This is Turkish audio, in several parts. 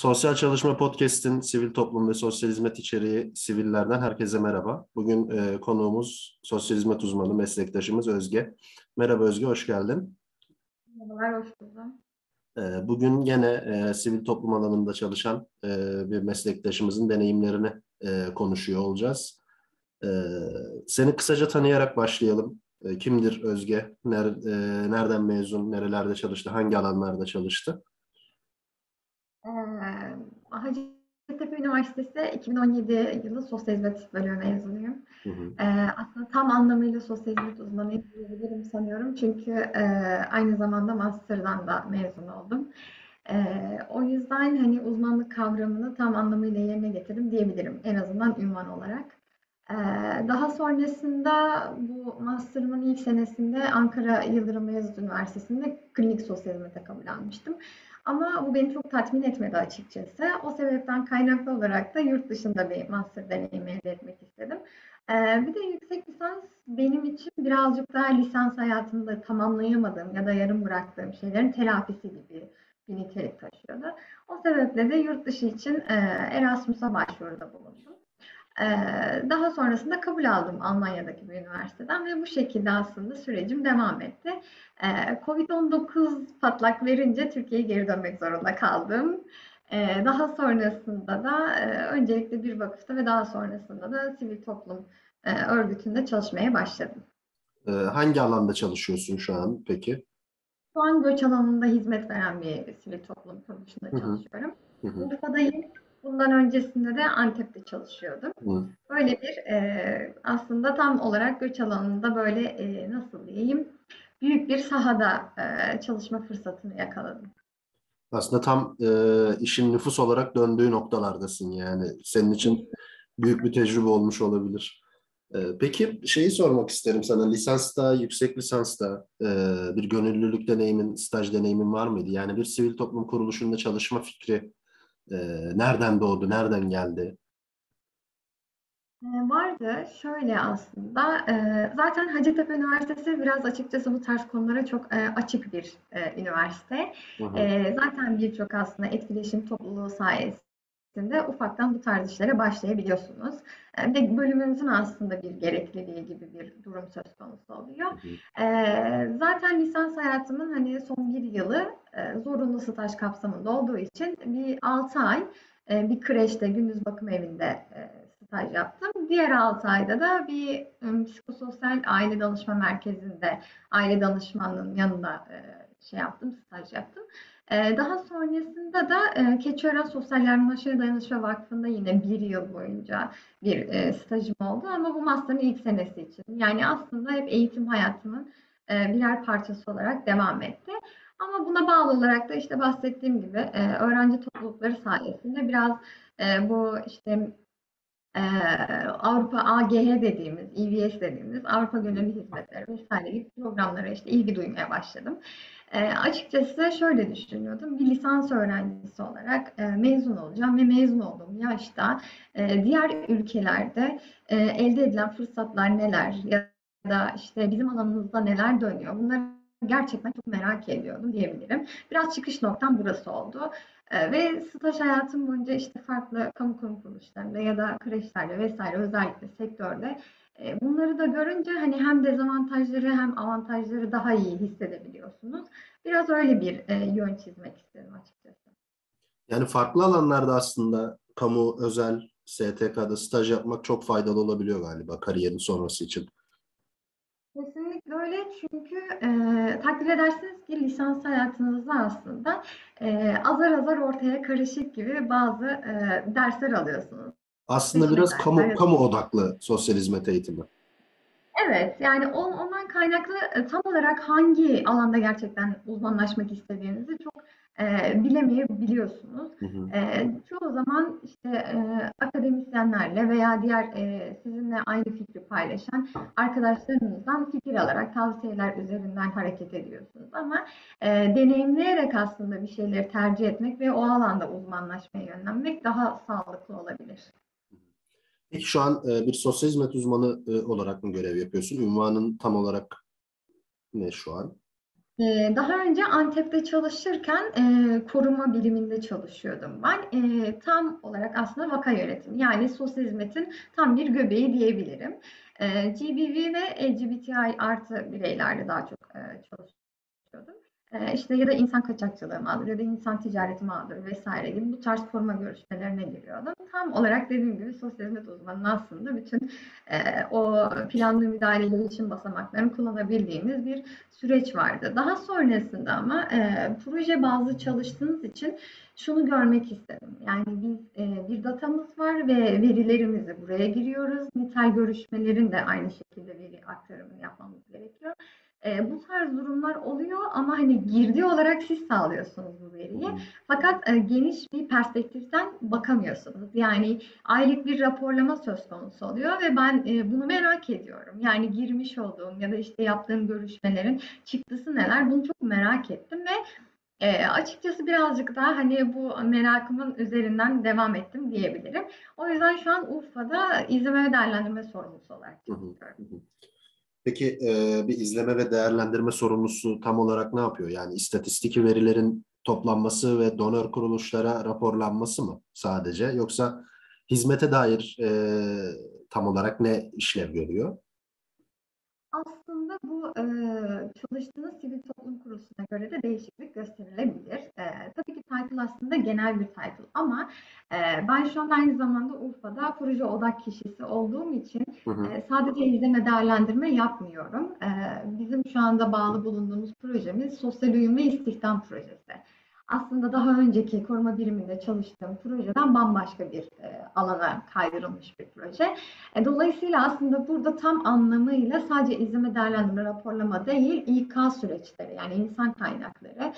Sosyal Çalışma Podcast'in sivil toplum ve sosyal hizmet içeriği sivillerden herkese merhaba. Bugün e, konuğumuz sosyal hizmet uzmanı meslektaşımız Özge. Merhaba Özge, hoş geldin. Merhabalar, hoş buldum. E, bugün gene e, sivil toplum alanında çalışan e, bir meslektaşımızın deneyimlerini e, konuşuyor olacağız. E, seni kısaca tanıyarak başlayalım. E, kimdir Özge? Ner, e, nereden mezun? Nerelerde çalıştı? Hangi alanlarda çalıştı? Hacettepe Üniversitesi 2017 yılı Sosyal Hizmet Bölümü mezunuyum. Hı hı. Ee, aslında tam anlamıyla sosyal hizmet uzmanı diyebilirim sanıyorum. Çünkü e, aynı zamanda master'dan da mezun oldum. E, o yüzden hani uzmanlık kavramını tam anlamıyla yerine getirdim diyebilirim. En azından ünvan olarak. Ee, daha sonrasında bu master'ımın ilk senesinde Ankara Yıldırım Beyazıt Üniversitesi'nde klinik sosyal hizmete kabul almıştım. Ama bu beni çok tatmin etmedi açıkçası. O sebepten kaynaklı olarak da yurt dışında bir master deneyimi elde etmek istedim. Bir de yüksek lisans benim için birazcık daha lisans hayatımda tamamlayamadığım ya da yarım bıraktığım şeylerin telafisi gibi bir nitelik taşıyordu. O sebeple de yurt dışı için e, Erasmus'a başvuruda bulundum. Daha sonrasında kabul aldım Almanya'daki bir üniversiteden ve bu şekilde aslında sürecim devam etti. Ee, Covid-19 patlak verince Türkiye'ye geri dönmek zorunda kaldım. Daha sonrasında da öncelikle bir vakıfta ve daha sonrasında da sivil toplum örgütünde çalışmaya başladım. Hangi alanda çalışıyorsun şu an peki? Şu an göç alanında hizmet veren bir sivil toplum kuruluşunda çalışıyorum. Hı hı. Urfa'dayım. Bundan öncesinde de Antep'te çalışıyordum. Hı. Böyle bir e, aslında tam olarak göç alanında böyle e, nasıl diyeyim büyük bir sahada e, çalışma fırsatını yakaladım. Aslında tam e, işin nüfus olarak döndüğü noktalardasın yani. Senin için büyük bir tecrübe olmuş olabilir. E, peki şeyi sormak isterim sana. Lisansta, yüksek lisansta e, bir gönüllülük deneyimin, staj deneyimin var mıydı? Yani bir sivil toplum kuruluşunda çalışma fikri e, nereden doğdu, nereden geldi? Vardı. Şöyle aslında, zaten Hacettepe Üniversitesi biraz açıkçası bu tarz konulara çok açık bir üniversite. Hı hı. Zaten birçok aslında etkileşim topluluğu sayesinde ufaktan bu tarz işlere başlayabiliyorsunuz. Bir de bölümümüzün aslında bir gerekliliği gibi bir durum söz konusu oluyor. Hı. Zaten lisans hayatımın hani son bir yılı zorunlu staj kapsamında olduğu için bir 6 ay bir kreşte, gündüz bakım evinde staj yaptım. Diğer 6 ayda da bir psikososyal aile danışma merkezinde aile danışmanının yanında şey yaptım, staj yaptım. Daha sonrasında da Keçiören Sosyal Yardımlaşma Dayanışma Vakfı'nda yine bir yıl boyunca bir stajım oldu ama bu master'ın ilk senesi için. Yani aslında hep eğitim hayatımın birer parçası olarak devam etti. Ama buna bağlı olarak da işte bahsettiğim gibi öğrenci toplulukları sayesinde biraz bu işte Avrupa AGH dediğimiz, EVS dediğimiz Avrupa Gönüllü Hizmetleri vesaire gibi programlara işte ilgi duymaya başladım. E, açıkçası şöyle düşünüyordum. Bir lisans öğrencisi olarak e, mezun olacağım ve mezun olduğum yaşta e, diğer ülkelerde e, elde edilen fırsatlar neler ya da işte bizim alanımızda neler dönüyor bunları gerçekten çok merak ediyordum diyebilirim. Biraz çıkış noktam burası oldu. Ee, ve staj hayatım boyunca işte farklı kamu kurum kuruluşlarında ya da kreşlerde vesaire özellikle sektörde e, bunları da görünce hani hem dezavantajları hem avantajları daha iyi hissedebiliyorsunuz. Biraz öyle bir e, yön çizmek istedim açıkçası. Yani farklı alanlarda aslında kamu, özel, STK'da staj yapmak çok faydalı olabiliyor galiba kariyerin sonrası için. Kesinlikle öyle çünkü e, takdir edersiniz ki lisans hayatınızda aslında e, azar azar ortaya karışık gibi bazı e, dersler alıyorsunuz. Aslında Seçim biraz kamu, evet. kamu odaklı sosyal hizmet eğitimi. Evet, yani on, ondan kaynaklı e, tam olarak hangi alanda gerçekten uzmanlaşmak istediğinizi çok e, bilemeyebiliyorsunuz. Hı hı. E, çoğu zaman işte e, akademisyenlerle veya diğer e, sizinle aynı fikri paylaşan arkadaşlarınızdan fikir alarak tavsiyeler üzerinden hareket ediyorsunuz. Ama e, deneyimleyerek aslında bir şeyleri tercih etmek ve o alanda uzmanlaşmaya yönlenmek daha sağlıklı olabilir. Peki şu an e, bir sosyal hizmet uzmanı e, olarak mı görev yapıyorsun? Ünvanın tam olarak ne şu an? Ee, daha önce Antep'te çalışırken e, koruma biriminde çalışıyordum ben. E, tam olarak aslında vaka yönetimi yani sosyal hizmetin tam bir göbeği diyebilirim. E, GBV ve LGBTİ artı bireylerle daha çok e, çalışıyordum. E, işte ya da insan kaçakçılığı mağduru ya da insan ticareti mağduru vesaire gibi bu tarz koruma görüşmelerine giriyordum. Tam olarak dediğim gibi sosyal hizmet uzmanının aslında bütün e, o planlı müdahaleler için basamaklarını kullanabildiğimiz bir süreç vardı. Daha sonrasında ama e, proje bazlı çalıştığınız için şunu görmek istedim. Yani biz e, bir datamız var ve verilerimizi buraya giriyoruz. Nitel görüşmelerin de aynı şekilde veri aktarımını yapmamız gerekiyor. E, bu tarz durumlar oluyor ama hani girdi olarak siz sağlıyorsunuz bu veriyi. Fakat e, geniş bir perspektiften bakamıyorsunuz. Yani aylık bir raporlama söz konusu oluyor ve ben e, bunu merak ediyorum. Yani girmiş olduğum ya da işte yaptığım görüşmelerin çıktısı neler bunu çok merak ettim ve e, açıkçası birazcık daha hani bu merakımın üzerinden devam ettim diyebilirim. O yüzden şu an Urfa'da izleme ve değerlendirme sorumlusu olarak çalışıyorum. Peki e, bir izleme ve değerlendirme sorumlusu tam olarak ne yapıyor? Yani istatistik verilerin toplanması ve donör kuruluşlara raporlanması mı sadece? Yoksa hizmete dair e, tam olarak ne işlev görüyor? Aslında bu e, çalıştığınız sivil toplum kuruluşuna göre de değişiklik gösterilebilir. E, tabii ki title aslında genel bir title ama e, ben şu an aynı zamanda Urfa'da proje odak kişisi olduğum için Hı hı. e, sadece izleme değerlendirme yapmıyorum. E, bizim şu anda bağlı bulunduğumuz projemiz sosyal uyum ve istihdam projesi aslında daha önceki koruma biriminde çalıştığım projeden bambaşka bir e, alana kaydırılmış bir proje. E, dolayısıyla aslında burada tam anlamıyla sadece izleme, değerlendirme, raporlama değil, İK süreçleri yani insan kaynakları,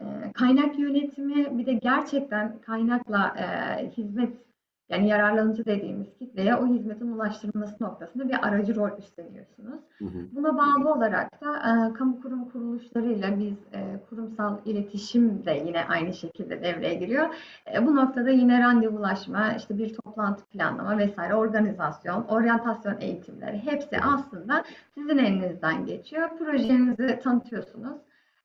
e, kaynak yönetimi bir de gerçekten kaynakla e, hizmet yani yararlanıcı dediğimiz kitleye o hizmetin ulaştırılması noktasında bir aracı rol üstleniyorsunuz. Hı hı. Buna bağlı olarak da e, kamu kurum kuruluşlarıyla biz e, kurumsal iletişim de yine aynı şekilde devreye giriyor. E, bu noktada yine randevulaşma, işte bir toplantı planlama vesaire, organizasyon, oryantasyon eğitimleri hepsi aslında sizin elinizden geçiyor. Projenizi tanıtıyorsunuz.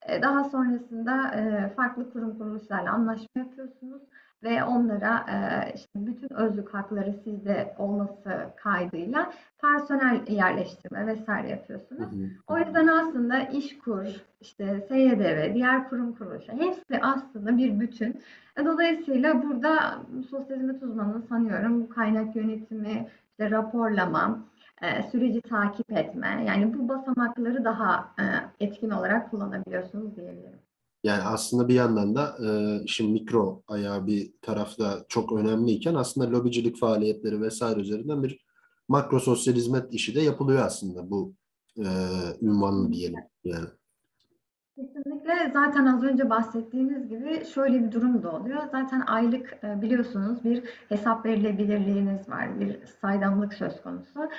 E, daha sonrasında e, farklı kurum kuruluşlarla anlaşma yapıyorsunuz ve onlara e, işte bütün özlük hakları sizde olması kaydıyla personel yerleştirme vesaire yapıyorsunuz. Hı hı. O yüzden aslında İşkur, işte SYDV, diğer kurum kuruluşu hepsi aslında bir bütün. E, Dolayısıyla burada sosyal hizmet uzmanı sanıyorum kaynak yönetimi, işte raporlama, e, süreci takip etme yani bu basamakları daha e, etkin olarak kullanabiliyorsunuz diyebilirim. Yani aslında bir yandan da e, işin mikro ayağı bir tarafta çok önemliyken aslında lobicilik faaliyetleri vesaire üzerinden bir makro sosyal hizmet işi de yapılıyor aslında bu e, ünvanlı diyelim yani. Kesinlikle zaten az önce bahsettiğimiz gibi şöyle bir durum da oluyor. Zaten aylık biliyorsunuz bir hesap verilebilirliğiniz var, bir saydamlık söz konusu.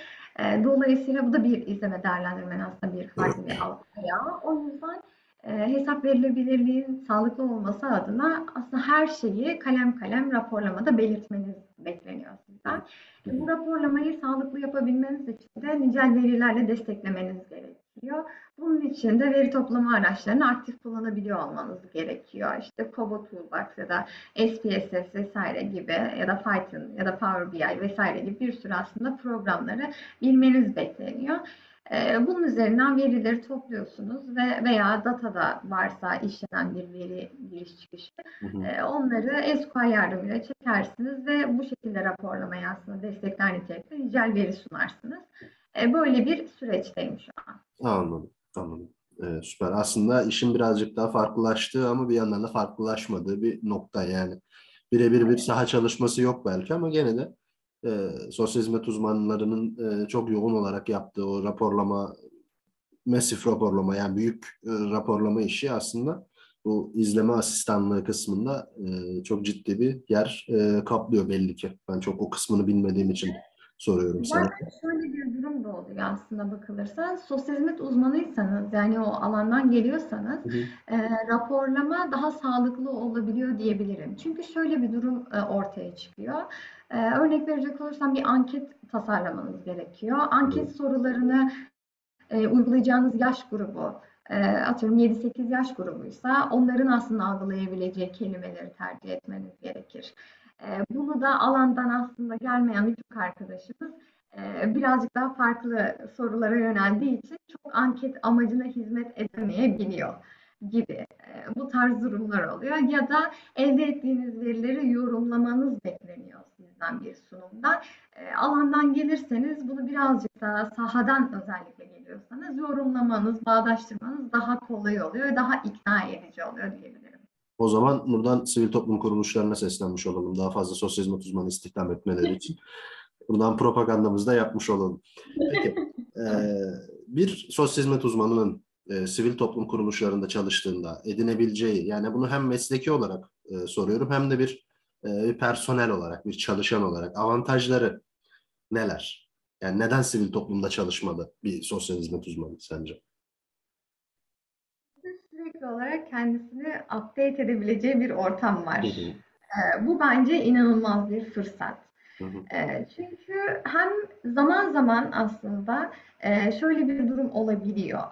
Dolayısıyla bu da bir izleme değerlendirmenin aslında bir farklı bir alt ayağı. O yüzden hesap verilebilirliğin sağlıklı olması adına aslında her şeyi kalem kalem raporlamada belirtmeniz bekleniyor sizden. E, Bu raporlamayı sağlıklı yapabilmeniz için de nicel verilerle desteklemeniz gerekiyor. Bunun için de veri toplama araçlarını aktif kullanabiliyor olmanız gerekiyor. İşte Kobo Toolbox ya da SPSS vesaire gibi ya da Python ya da Power BI vesaire gibi bir sürü aslında programları bilmeniz bekleniyor. Ee, Bunun üzerinden verileri topluyorsunuz ve veya datada varsa işlenen bir veri giriş çıkışı Hı hı. e, onları SQL yardımıyla çekersiniz ve bu şekilde raporlamaya aslında destekler nitelikte nicel veri sunarsınız. E, Böyle bir süreçteyim şu an. Anladım, anladım. Evet, süper. Aslında işin birazcık daha farklılaştığı ama bir yandan da farklılaşmadığı bir nokta yani. Birebir bir saha çalışması yok belki ama gene de e, sosyal hizmet uzmanlarının e, çok yoğun olarak yaptığı o raporlama, masif raporlama yani büyük e, raporlama işi aslında bu izleme asistanlığı kısmında e, çok ciddi bir yer e, kaplıyor belli ki. Ben çok o kısmını bilmediğim için soruyorum sana. Şöyle bir durum da oluyor aslında bakılırsa. Sosyal hizmet uzmanıysanız yani o alandan geliyorsanız Hı hı. e, raporlama daha sağlıklı olabiliyor diyebilirim. Çünkü şöyle bir durum e, ortaya çıkıyor. E, örnek verecek olursam bir anket tasarlamanız gerekiyor. Anket sorularını e, uygulayacağınız yaş grubu e, atıyorum 7-8 yaş grubuysa onların aslında algılayabileceği kelimeleri tercih etmeniz gerekir. E, bunu da alandan aslında gelmeyen birçok arkadaşımız e, birazcık daha farklı sorulara yöneldiği için çok anket amacına hizmet edemeyebiliyor gibi e, bu tarz durumlar oluyor. Ya da elde ettiğiniz verileri yorumlamanız bekleniyor sizden bir sunumda. E, alandan gelirseniz bunu birazcık daha sahadan özellikle geliyorsanız yorumlamanız, bağdaştırmanız daha kolay oluyor daha ikna edici oluyor diyebilirim. O zaman buradan sivil toplum kuruluşlarına seslenmiş olalım. Daha fazla sosyal hizmet uzmanı istihdam etmeleri için. Buradan propagandamızı da yapmış olalım. Peki, e, bir sosyal hizmet uzmanının e, sivil toplum kuruluşlarında çalıştığında edinebileceği, yani bunu hem mesleki olarak e, soruyorum hem de bir, e, bir personel olarak, bir çalışan olarak avantajları neler? Yani neden sivil toplumda çalışmalı bir sosyal hizmet uzmanı sence? Sürekli olarak kendisini update edebileceği bir ortam var. E, bu bence inanılmaz bir fırsat. Çünkü hem zaman zaman aslında şöyle bir durum olabiliyor.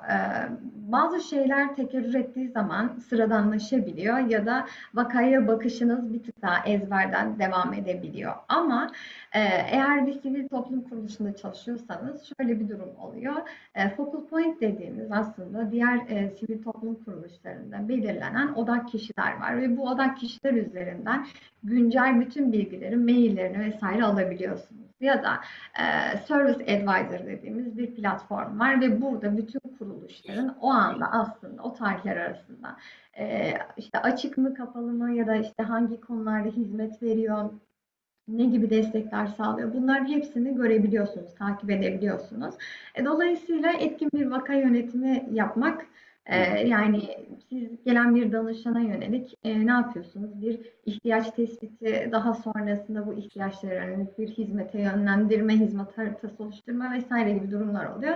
Bazı şeyler tekerrür ettiği zaman sıradanlaşabiliyor ya da vakaya bakışınız bir tık daha ezberden devam edebiliyor. Ama eğer bir sivil toplum kuruluşunda çalışıyorsanız şöyle bir durum oluyor. Focal point dediğimiz aslında diğer sivil toplum kuruluşlarında belirlenen odak kişiler var ve bu odak kişiler üzerinden güncel bütün bilgileri, maillerini vesaire alabiliyorsunuz. Ya da e, Service Advisor dediğimiz bir platform var ve burada bütün kuruluşların o anda aslında o tarihler arasında e, işte açık mı kapalı mı ya da işte hangi konularda hizmet veriyor, ne gibi destekler sağlıyor bunların hepsini görebiliyorsunuz, takip edebiliyorsunuz. E, dolayısıyla etkin bir vaka yönetimi yapmak ee, yani siz gelen bir danışana yönelik e, ne yapıyorsunuz? Bir ihtiyaç tespiti, daha sonrasında bu ihtiyaçlara yönelik bir hizmete yönlendirme, hizmet haritası oluşturma vesaire gibi durumlar oluyor.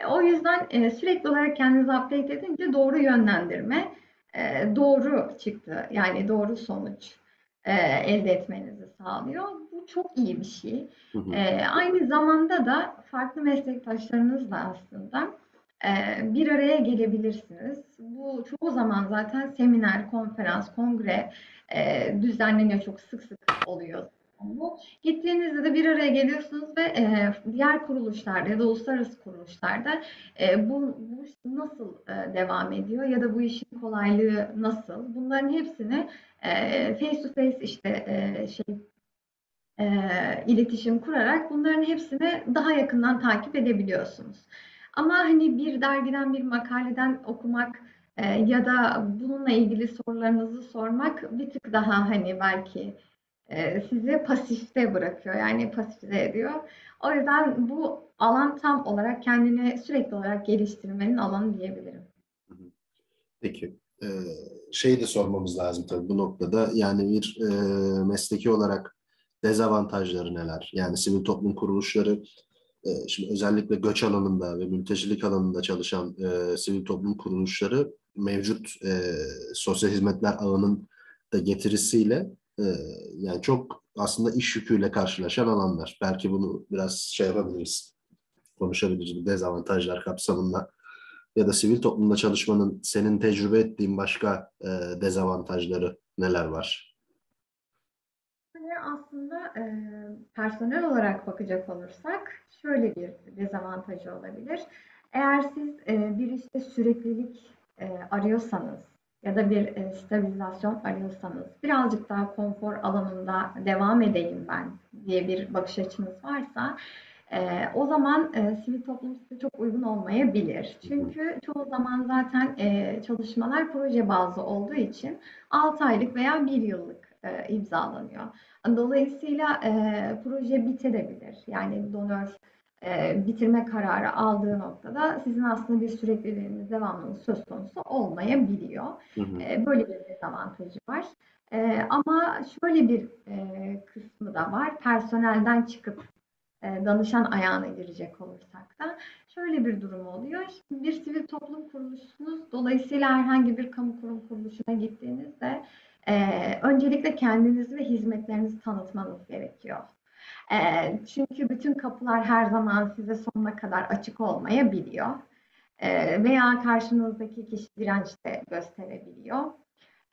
E, o yüzden e, sürekli olarak kendinizi update edince doğru yönlendirme, e, doğru çıktı yani doğru sonuç e, elde etmenizi sağlıyor. Bu çok iyi bir şey. Hı hı. E, aynı zamanda da farklı meslektaşlarınızla aslında bir araya gelebilirsiniz. Bu çoğu zaman zaten seminer, konferans, kongre e, düzenleniyor. Çok sık sık oluyor. Bu gittiğinizde de bir araya geliyorsunuz ve e, diğer kuruluşlarda ya da uluslararası kuruluşlarda e, bu, bu nasıl devam ediyor ya da bu işin kolaylığı nasıl? Bunların hepsini face to face işte şey iletişim kurarak bunların hepsini daha yakından takip edebiliyorsunuz. Ama hani bir dergiden bir makaleden okumak e, ya da bununla ilgili sorularınızı sormak bir tık daha hani belki e, sizi pasifte bırakıyor. Yani pasifize ediyor. O yüzden bu alan tam olarak kendini sürekli olarak geliştirmenin alanı diyebilirim. Peki. Ee, şeyi de sormamız lazım tabii bu noktada. Yani bir e, mesleki olarak dezavantajları neler? Yani sivil toplum kuruluşları e, şimdi özellikle göç alanında ve mültecilik alanında çalışan e, sivil toplum kuruluşları mevcut e, sosyal hizmetler ağının da getirisiyle e, yani çok aslında iş yüküyle karşılaşan alanlar. Belki bunu biraz şey yapabiliriz, konuşabiliriz dezavantajlar kapsamında ya da sivil toplumda çalışmanın senin tecrübe ettiğin başka e, dezavantajları neler var? aslında e, personel olarak bakacak olursak şöyle bir dezavantajı olabilir. Eğer siz e, bir işte süreklilik e, arıyorsanız ya da bir e, stabilizasyon arıyorsanız birazcık daha konfor alanında devam edeyim ben diye bir bakış açınız varsa o zaman e, sivil toplum size çok uygun olmayabilir. Çünkü çoğu zaman zaten e, çalışmalar proje bazlı olduğu için 6 aylık veya 1 yıllık e, imzalanıyor. Dolayısıyla e, proje bitebilir. Yani donör e, bitirme kararı aldığı noktada sizin aslında bir sürekliliğiniz, devamlılığınız söz konusu olmayabiliyor. Hı hı. E, böyle bir dezavantajı var. E, ama şöyle bir e, kısmı da var. Personelden çıkıp e, danışan ayağına girecek olursak da şöyle bir durum oluyor. Şimdi bir sivil toplum kuruluşunuz dolayısıyla herhangi bir kamu kurum kuruluşuna gittiğinizde e, öncelikle kendinizi ve hizmetlerinizi tanıtmanız gerekiyor. E, çünkü bütün kapılar her zaman size sonuna kadar açık olmayabiliyor. e, veya karşınızdaki kişi direnç de gösterebiliyor.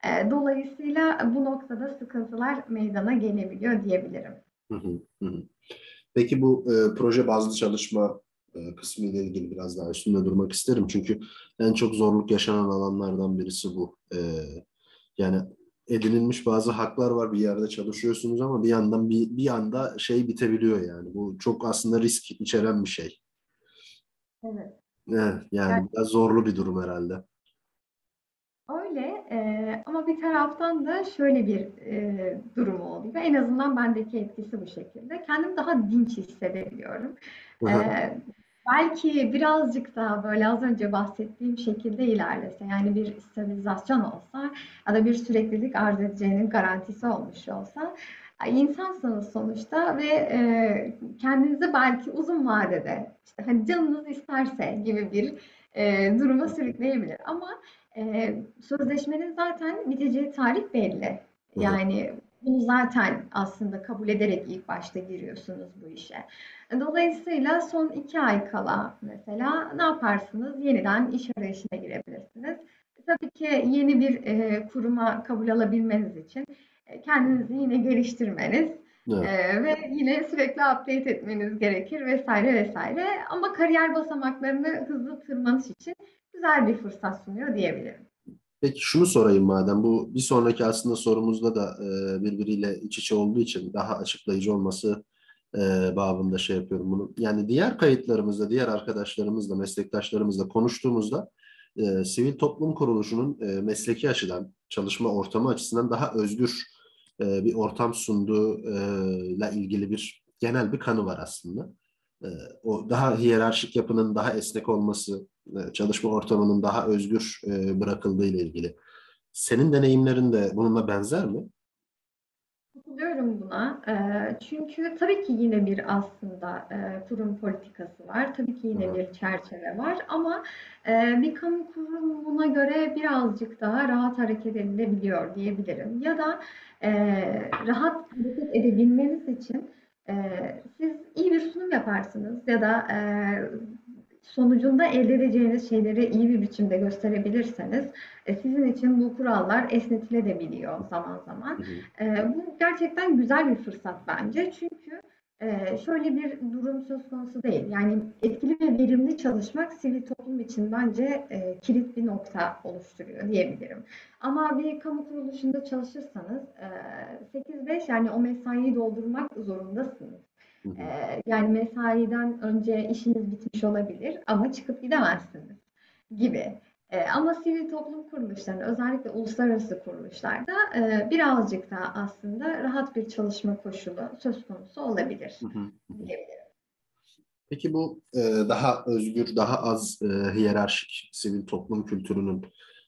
E, dolayısıyla bu noktada sıkıntılar meydana gelebiliyor diyebilirim. Peki bu e, proje bazlı çalışma e, ile ilgili biraz daha üstünde durmak isterim. Çünkü en çok zorluk yaşanan alanlardan birisi bu. E, yani edinilmiş bazı haklar var bir yerde çalışıyorsunuz ama bir yandan bir, bir anda şey bitebiliyor yani. Bu çok aslında risk içeren bir şey. Evet. Evet, yani Yani biraz zorlu bir durum herhalde. öyle e, ama bir taraftan da şöyle bir e, durum oluyor. En azından bendeki etkisi bu şekilde. Kendimi daha dinç hissedebiliyorum. E, belki birazcık daha böyle az önce bahsettiğim şekilde ilerlese, yani bir stabilizasyon olsa ya da bir süreklilik arz edeceğinin garantisi olmuş olsa, ay, insansınız sonuçta ve e, kendinizi belki uzun vadede işte hani canınız isterse gibi bir e, duruma sürükleyebilir. Ama e, sözleşmenin zaten biteceği tarih belli. Yani bunu zaten aslında kabul ederek ilk başta giriyorsunuz bu işe. Dolayısıyla son iki ay kala mesela ne yaparsınız? Yeniden iş arayışına girebilirsiniz. Tabii ki yeni bir e, kuruma kabul alabilmeniz için e, kendinizi yine geliştirmeniz Evet. e, ve yine sürekli update etmeniz gerekir vesaire vesaire. Ama kariyer basamaklarını hızlı tırmanış için güzel bir fırsat sunuyor diyebilirim. Peki şunu sorayım madem bu bir sonraki aslında sorumuzda da e, birbiriyle iç içe olduğu için daha açıklayıcı olması e, babında şey yapıyorum bunu. Yani diğer kayıtlarımızda, diğer arkadaşlarımızla, meslektaşlarımızla konuştuğumuzda e, sivil toplum kuruluşunun e, mesleki açıdan, çalışma ortamı açısından daha özgür e, bir ortam sunduğu e, ilgili bir genel bir kanı var aslında. E, o daha hiyerarşik yapının daha esnek olması, e, çalışma ortamının daha özgür e, bırakıldığı ile ilgili. Senin deneyimlerin de bununla benzer mi? Katılıyorum buna. Eee, çünkü tabii ki yine bir aslında eee, kurum politikası var. Tabii ki yine bir çerçeve var ama eee, bir kamu kurumuna göre birazcık daha rahat hareket edilebiliyor diyebilirim. Ya da eee, rahat hareket edebilmeniz için siz iyi bir sunum yaparsınız ya da sonucunda elde edeceğiniz şeyleri iyi bir biçimde gösterebilirseniz e, sizin için bu kurallar esnetilebiliyor zaman zaman. Hı hı. Eee, bu gerçekten güzel bir fırsat bence. Çünkü eee, şöyle bir durum söz konusu değil. Yani etkili ve verimli çalışmak sivil toplum için bence eee, kilit bir nokta oluşturuyor diyebilirim. Ama bir kamu kuruluşunda çalışırsanız eee 8-5 yani o mesaiyi doldurmak zorundasınız. Hı hı. Eee, yani mesaiden önce işiniz bitmiş olabilir ama çıkıp gidemezsiniz gibi. Ama sivil toplum kuruluşlarında özellikle uluslararası kuruluşlarda eee, birazcık daha aslında rahat bir çalışma koşulu söz konusu olabilir Hı hı. Hı hı. diyebilirim. Peki bu e, daha özgür, daha az e, hiyerarşik sivil toplum kültürünün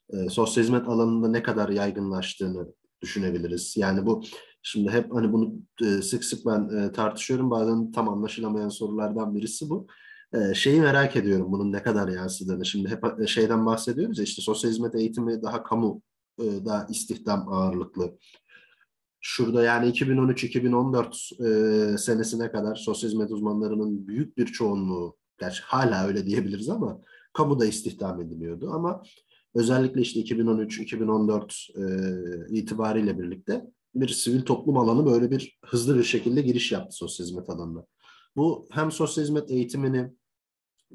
e, sosyal hizmet alanında ne kadar yaygınlaştığını düşünebiliriz. Yani bu şimdi hep hani bunu e, sık sık ben e, tartışıyorum. Bazen tam anlaşılamayan sorulardan birisi bu. E, şeyi merak ediyorum bunun ne kadar yansıdığını. Şimdi hep şeyden bahsediyoruz ya işte sosyal hizmet eğitimi daha kamu, daha istihdam ağırlıklı. Şurada yani 2013-2014 e, senesine kadar sosyal hizmet uzmanlarının büyük bir çoğunluğu, gerçi hala öyle diyebiliriz ama kamuda istihdam ediliyordu. Ama özellikle işte 2013-2014 e, itibariyle birlikte bir sivil toplum alanı böyle bir hızlı bir şekilde giriş yaptı sosyal hizmet alanına. Bu hem sosyal hizmet eğitimini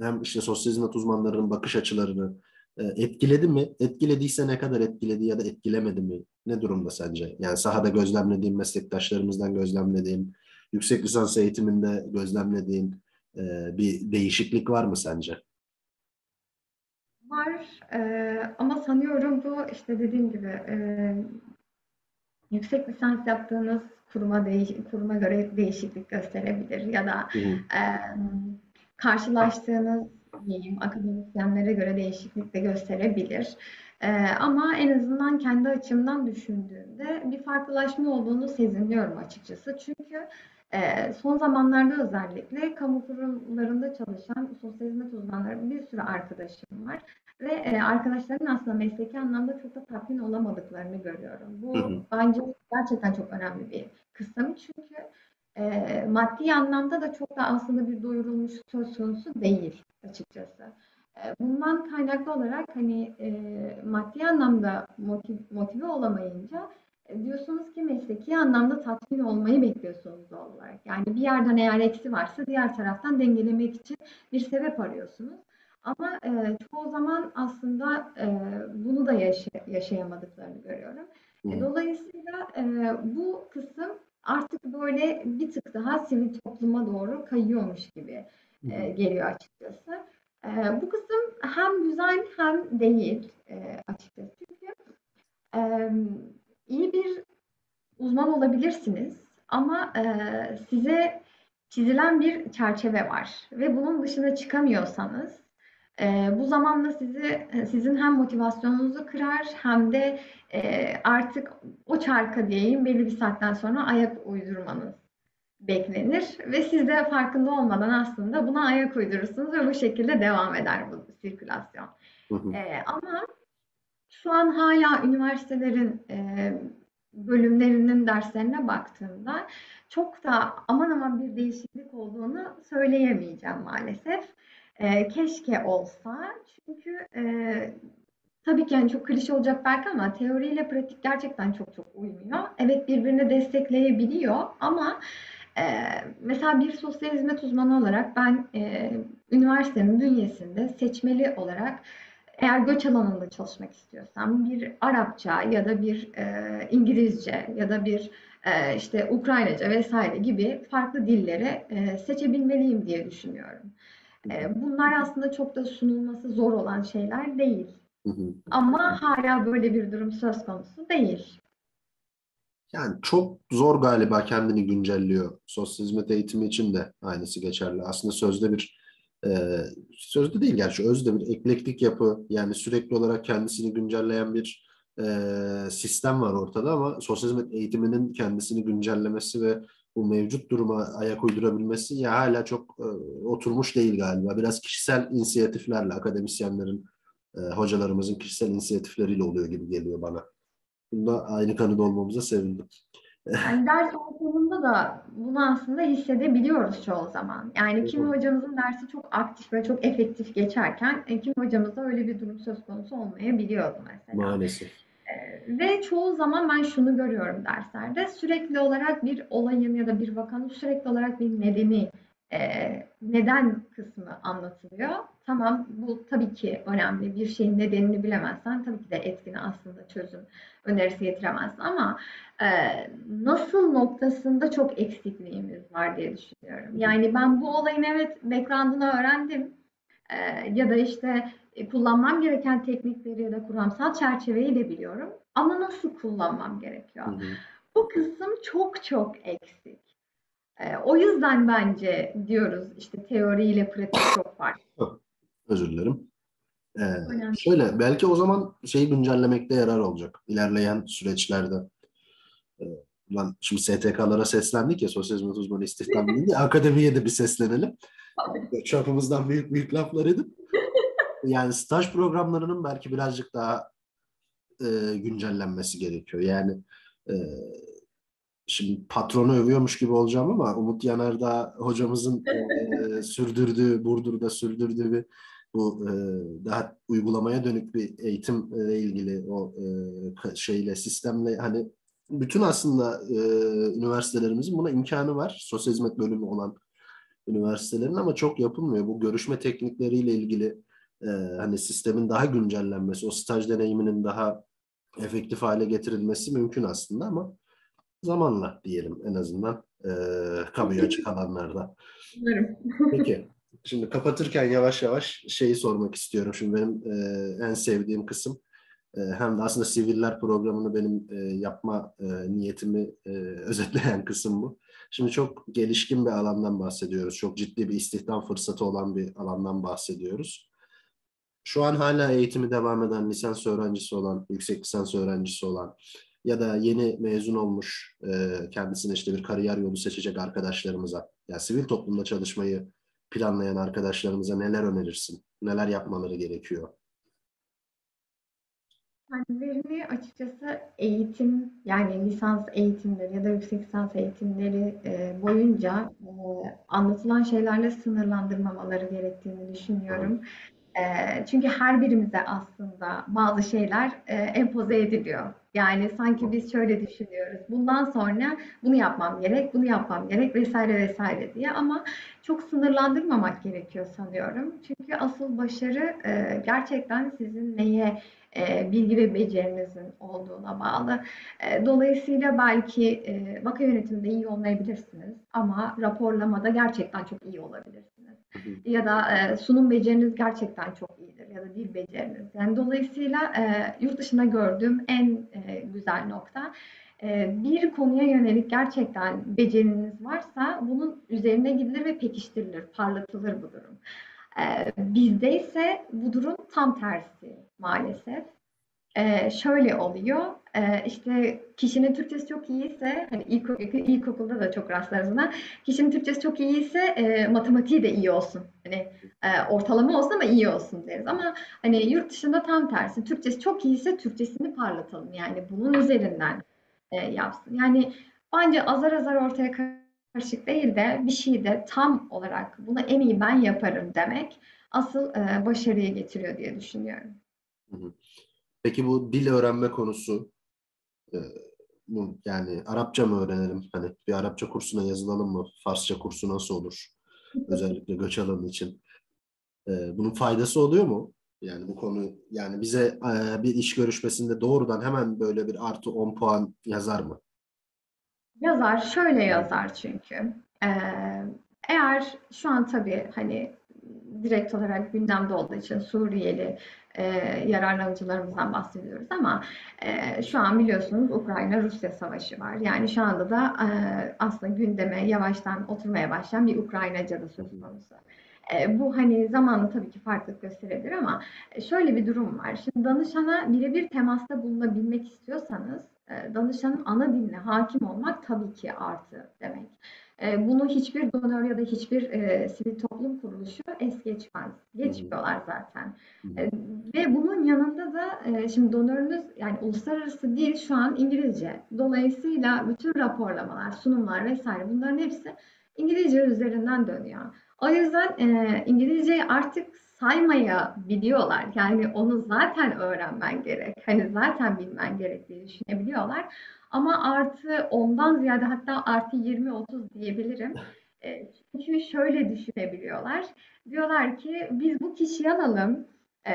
hem işte sosyal hizmet uzmanlarının bakış açılarını e, etkiledi mi? Etkilediyse ne kadar etkiledi ya da etkilemedi mi? Ne durumda sence? Yani sahada gözlemlediğin, meslektaşlarımızdan gözlemlediğin, yüksek lisans eğitiminde gözlemlediğin e, bir değişiklik var mı sence? Var eee, ama sanıyorum bu işte dediğim gibi eee, yüksek lisans yaptığınız kuruma değiş kuruma göre değişiklik gösterebilir ya da em, karşılaştığınız diyeyim akademisyenlere göre değişiklik de gösterebilir. Eee, ama en azından kendi açımdan düşündüğümde bir farklılaşma olduğunu sezinliyorum açıkçası. Çünkü eee, son zamanlarda özellikle kamu kurumlarında çalışan sosyal hizmet uzmanları bir sürü arkadaşım var. Ve e, arkadaşların aslında mesleki anlamda çok da tatmin olamadıklarını görüyorum. Hı Bu hı. bence gerçekten çok önemli bir kısım. Çünkü e, maddi anlamda da çok da aslında bir doyurulmuş söz konusu değil açıkçası. E, bundan kaynaklı olarak hani e, maddi anlamda motiv, motive olamayınca e, diyorsunuz ki mesleki anlamda tatmin olmayı bekliyorsunuz doğal olarak. Yani bir yerden eğer eksi varsa diğer taraftan dengelemek için bir sebep arıyorsunuz. Ama e, çoğu zaman aslında e, bunu da yaşa yaşayamadıklarını görüyorum. E, dolayısıyla e, bu kısım artık böyle bir tık daha sivil topluma doğru kayıyormuş gibi e, geliyor açıkçası. E, bu kısım hem güzel hem değil e, açıkçası. Çünkü e, iyi bir uzman olabilirsiniz ama e, size çizilen bir çerçeve var ve bunun dışına çıkamıyorsanız e, bu zamanla sizi sizin hem motivasyonunuzu kırar hem de e, artık o çarka diyeyim belli bir saatten sonra ayak uydurmanız beklenir ve siz de farkında olmadan aslında buna ayak uydurursunuz ve bu şekilde devam eder bu sirkülasyon. E, ama şu an hala üniversitelerin e, bölümlerinin derslerine baktığımda çok da aman aman bir değişiklik olduğunu söyleyemeyeceğim maalesef. E, keşke olsa çünkü e, tabii ki yani çok klişe olacak belki ama teoriyle pratik gerçekten çok çok uymuyor. Evet birbirini destekleyebiliyor ama e, mesela bir sosyal hizmet uzmanı olarak ben e, üniversitenin bünyesinde seçmeli olarak eğer göç alanında çalışmak istiyorsam bir Arapça ya da bir e, İngilizce ya da bir e, işte Ukraynaca vesaire gibi farklı dilleri e, seçebilmeliyim diye düşünüyorum. E, bunlar aslında çok da sunulması zor olan şeyler değil. Ama hala böyle bir durum söz konusu değil. Yani çok zor galiba kendini güncelliyor. Sosyal hizmet eğitimi için de aynısı geçerli. Aslında sözde bir e, sözde değil gerçi özde bir eklektik yapı yani sürekli olarak kendisini güncelleyen bir e, sistem var ortada ama sosyal hizmet eğitiminin kendisini güncellemesi ve bu mevcut duruma ayak uydurabilmesi ya hala çok e, oturmuş değil galiba. Biraz kişisel inisiyatiflerle akademisyenlerin, e, hocalarımızın kişisel inisiyatifleriyle oluyor gibi geliyor bana. Bunda aynı kanıda olmamıza sevindim. Yani ders ortamında da bunu aslında hissedebiliyoruz çoğu zaman. Yani kimi hocamızın dersi çok aktif ve çok efektif geçerken e, kimi hocamızda öyle bir durum söz konusu olmayabiliyordu mesela. Maalesef. Ve çoğu zaman ben şunu görüyorum derslerde. Sürekli olarak bir olayın ya da bir vakanın sürekli olarak bir nedeni e, neden kısmı anlatılıyor. Tamam bu tabii ki önemli. Bir şeyin nedenini bilemezsen tabii ki de etkini aslında çözüm önerisi getiremezsin ama e, nasıl noktasında çok eksikliğimiz var diye düşünüyorum. Yani ben bu olayın evet background'ını öğrendim e, ya da işte kullanmam gereken teknikleri ya da kuramsal çerçeveyi de biliyorum ama nasıl kullanmam gerekiyor? Hı hı. Bu kısım çok çok eksik. E, o yüzden bence diyoruz işte teoriyle pratik çok farklı. Özür dilerim. Ee, şöyle belki o zaman şeyi güncellemekte yarar olacak ilerleyen süreçlerde. Ee, lan şimdi STK'lara seslendik ya sosyal hizmet uzmanı istihdam akademiye de bir seslenelim. Çapımızdan büyük büyük laflar edip yani staj programlarının belki birazcık daha e, güncellenmesi gerekiyor. Yani e, şimdi patronu övüyormuş gibi olacağım ama Umut Yanardağ hocamızın e, sürdürdüğü, Burdur'da sürdürdüğü bir bu e, daha uygulamaya dönük bir eğitimle ilgili o e, şeyle sistemle hani bütün aslında e, üniversitelerimizin buna imkanı var. Sosyal hizmet bölümü olan üniversitelerin ama çok yapılmıyor. Bu görüşme teknikleriyle ilgili e, hani sistemin daha güncellenmesi, o staj deneyiminin daha efektif hale getirilmesi mümkün aslında ama zamanla diyelim en azından e, kamuya açık alanlarda. Peki. Şimdi kapatırken yavaş yavaş şeyi sormak istiyorum. Şimdi benim e, en sevdiğim kısım e, hem de aslında siviller programını benim e, yapma e, niyetimi e, özetleyen kısım bu. Şimdi çok gelişkin bir alandan bahsediyoruz. Çok ciddi bir istihdam fırsatı olan bir alandan bahsediyoruz. Şu an hala eğitimi devam eden lisans öğrencisi olan, yüksek lisans öğrencisi olan ya da yeni mezun olmuş e, kendisine işte bir kariyer yolu seçecek arkadaşlarımıza, yani sivil toplumda çalışmayı planlayan arkadaşlarımıza neler önerirsin? Neler yapmaları gerekiyor? Kendilerini açıkçası eğitim yani lisans eğitimleri ya da yüksek lisans eğitimleri e, boyunca e, anlatılan şeylerle sınırlandırmamaları gerektiğini düşünüyorum. Çünkü her birimize aslında bazı şeyler empoze ediliyor. Yani sanki biz şöyle düşünüyoruz. Bundan sonra bunu yapmam gerek, bunu yapmam gerek vesaire vesaire diye ama çok sınırlandırmamak gerekiyor sanıyorum. Çünkü asıl başarı gerçekten sizin neye bilgi ve becerinizin olduğuna bağlı. Dolayısıyla belki vaka yönetiminde iyi olmayabilirsiniz ama raporlamada gerçekten çok iyi olabilirsiniz. Ya da sunum beceriniz gerçekten çok iyidir ya da dil beceriniz. Yani dolayısıyla yurt dışında gördüğüm en güzel nokta bir konuya yönelik gerçekten beceriniz varsa bunun üzerine gidilir ve pekiştirilir, parlatılır bu durum. Bizde ise bu durum tam tersi maalesef. Ee, şöyle oluyor, ee, işte kişinin Türkçesi çok iyiyse, hani ilk, ilkokulda da çok rastlarız buna, kişinin Türkçesi çok iyiyse e, matematiği de iyi olsun. Hani e, ortalama olsun ama iyi olsun deriz. Ama hani yurt dışında tam tersi, Türkçesi çok iyiyse Türkçesini parlatalım. Yani bunun üzerinden e, yapsın. Yani bence azar azar ortaya karışık değil de bir şeyi de tam olarak bunu en iyi ben yaparım demek asıl e, başarıya getiriyor diye düşünüyorum. Peki bu dil öğrenme konusu e, bu yani Arapça mı öğrenelim? Hani bir Arapça kursuna yazılalım mı? Farsça kursu nasıl olur? Özellikle göç alanı için. E, bunun faydası oluyor mu? Yani bu konu yani bize e, bir iş görüşmesinde doğrudan hemen böyle bir artı 10 puan yazar mı? Yazar. Şöyle yazar çünkü. eğer şu an tabii hani direkt olarak gündemde olduğu için Suriyeli e, yararlanıcılarımızdan bahsediyoruz ama e, şu an biliyorsunuz Ukrayna-Rusya savaşı var. Yani şu anda da e, aslında gündeme yavaştan oturmaya başlayan bir Ukraynaca da söz konusu. E, bu hani zamanla tabii ki farklılık gösterebilir ama şöyle bir durum var. Şimdi danışana birebir temasta bulunabilmek istiyorsanız e, danışanın ana diline hakim olmak tabii ki artı demek. E, bunu hiçbir donör ya da hiçbir e, sivil toplum kuruluşu es geçmez. Geçmiyorlar zaten. E, ve bunun yanında da e, şimdi donörünüz yani uluslararası dil şu an İngilizce. Dolayısıyla bütün raporlamalar, sunumlar vesaire bunların hepsi İngilizce üzerinden dönüyor. O yüzden e, İngilizceyi artık saymaya biliyorlar. Yani onu zaten öğrenmen gerek. Hani zaten bilmen gerektiği düşünebiliyorlar. Ama artı ondan ziyade hatta artı 20-30 diyebilirim. E, çünkü şöyle düşünebiliyorlar. Diyorlar ki biz bu kişiyi alalım. E,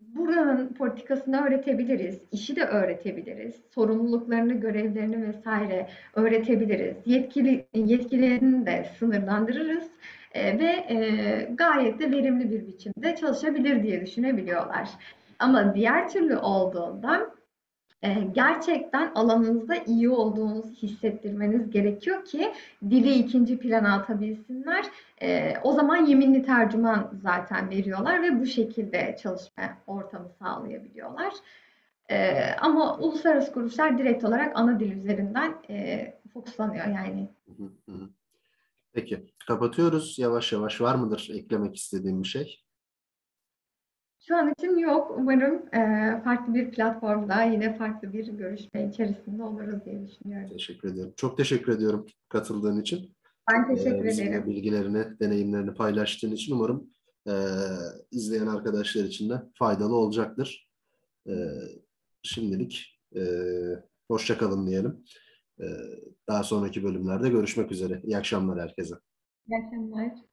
buranın politikasını öğretebiliriz. işi de öğretebiliriz. Sorumluluklarını, görevlerini vesaire öğretebiliriz. Yetkili, yetkilerini de sınırlandırırız. E, ve gayet de verimli bir biçimde çalışabilir diye düşünebiliyorlar. Ama diğer türlü olduğunda e, gerçekten alanınızda iyi olduğunuzu hissettirmeniz gerekiyor ki dili ikinci plana atabilsinler. E, o zaman yeminli tercüman zaten veriyorlar ve bu şekilde çalışma ortamı sağlayabiliyorlar. E, ama uluslararası kuruluşlar direkt olarak ana dil üzerinden fokuslanıyor yani. Peki kapatıyoruz yavaş yavaş. Var mıdır eklemek istediğim bir şey? Şu an için yok. Umarım e, farklı bir platformda yine farklı bir görüşme içerisinde oluruz diye düşünüyorum. Teşekkür ederim. Çok teşekkür ediyorum katıldığın için. Ben teşekkür ee, ederim. Bilgilerini, deneyimlerini paylaştığın için umarım e, izleyen arkadaşlar için de faydalı olacaktır. E, şimdilik e, hoşçakalın diyelim. E, daha sonraki bölümlerde görüşmek üzere. İyi akşamlar herkese. İyi akşamlar.